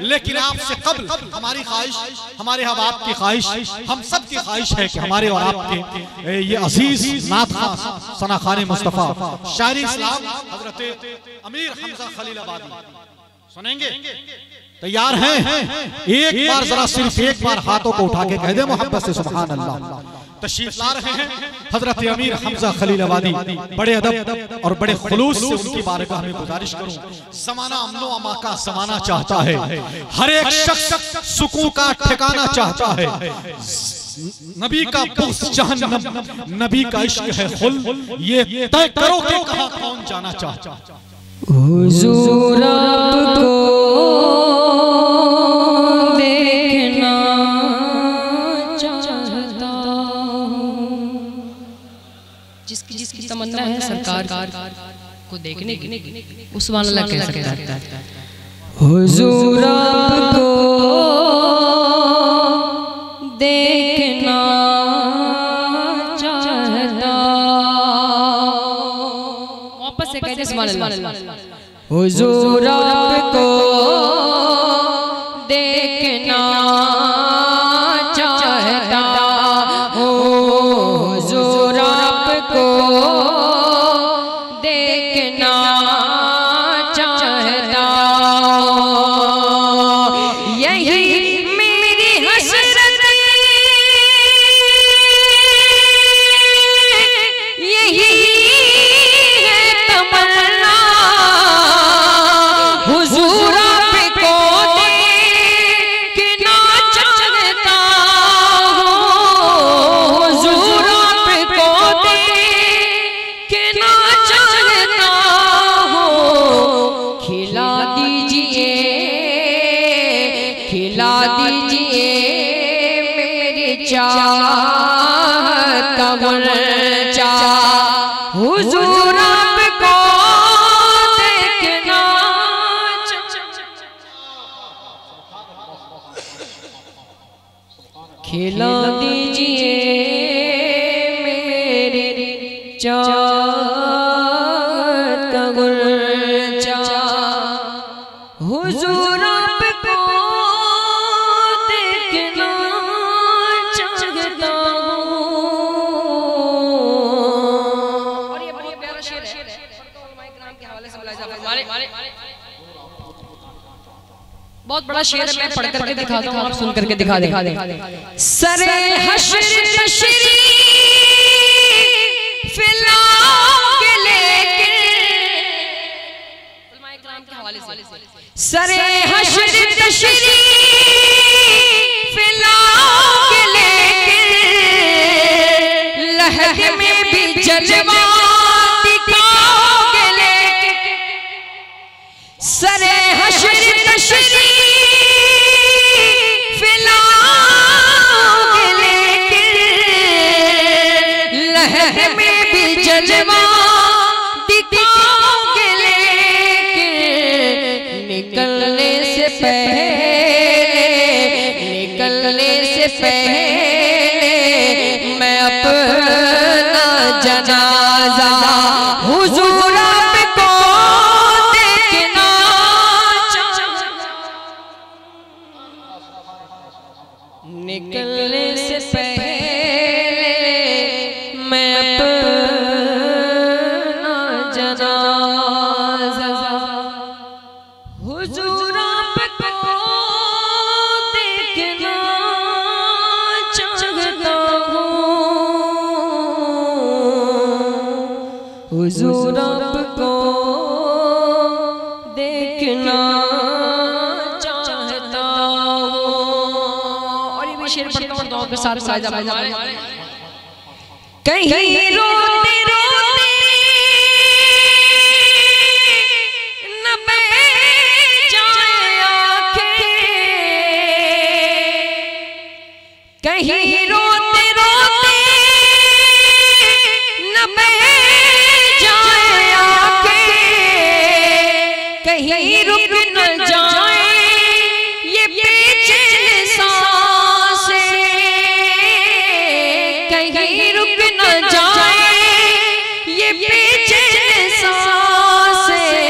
लेकिन आपसे कबल, हमारी ख्वाहिश, हमारे अब आपकी ख्वाहिश, हम सब की ख्वाहिश है कि हमारे और आपके ये अज़ीज़ नाथ खान सना खान मुस्तफ़ा, शायरी इस्लाम, हज़रत अमीर हमजा खलील आबादी। सुनेंगे? तैयार हैं? एक बार जरा सिर्फ़ एक बार हाथों को उठा के कह दे, मोहब्बत से सुबहान अल्लाह। तशरीफ़ ला रहे हैं। हज़रत अमीर हमजा खलील आबादी बड़े अदब और बड़े खुलूस से उनकी बारगाह में गुजारिश करूँ। जमाना अमनो अमा का जमाना चाहता है। हर एक शख्स सुकून का ठिकाना चाहता है। नबी का बुग्ज जहन्नम नबी का इश्क है खुल। ये तय करो कि कहाँ कौन जाना चाहता हुजूर को देखने की उस वाला कह सकता है? हुजूर आपको देखना चाहता। वापस से कहते सुभान हुजूर आपको खिला दीजिए मेरी का मुरझा हुजूर खिला दीजिए मेरे चाहत बहुत बड़ा शेर मैं पढ़ करके दिखा हूँ आप सुन करके दिखा दिखा दे। सरे हशर तशरी फिला के लेके। के हवाले से सरे हशर तशरी फिला के लेके। लहद में भी जलवा लहर में भी जलवा दिखाओगे लेके निकलने से पहले निकलने से पहले मैं अपना जनाजा हुजूर आपको देखना चाहता और ये शेर पढ़ता हूँ के साथ कहीं रोते कहीं रुक न जाए। ये बेचैन सांसे। कहीं रुक न जाए। ये बेचैन सांसे।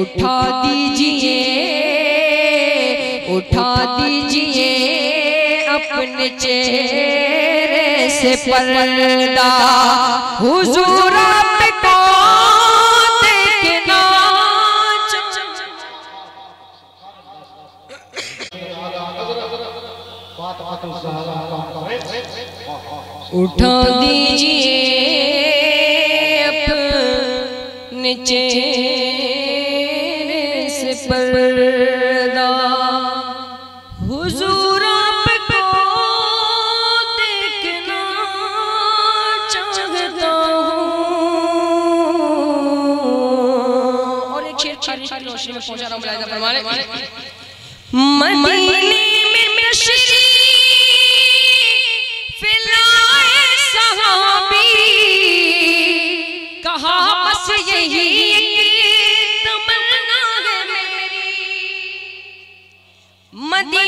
उठा दीजिए। उठा दीजिए। अपने चेहरे से पर्दा। हुजूर उठा दीजिए अपने चेहरे से पर्दा हुजूर आपको देखना चाहता हूँ और एक शेर हूँ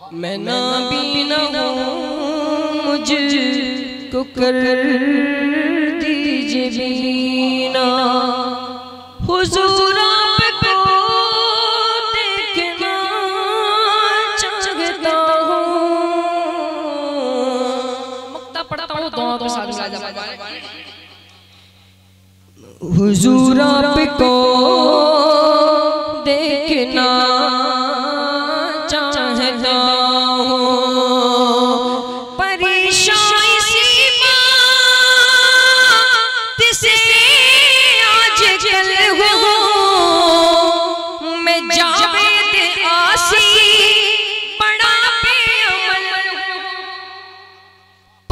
मैं ना भी न हूँ मुझको कर दीजिए बीना। हुजूर आपको देखना चाहता हूँ। मक्ता पढ़ता हूँ दुआ के हुजूर देखना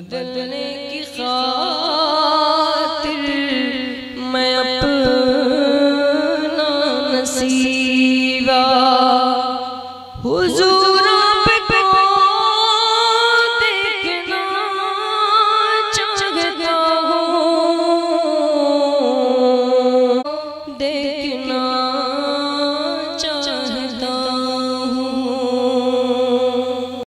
बदलने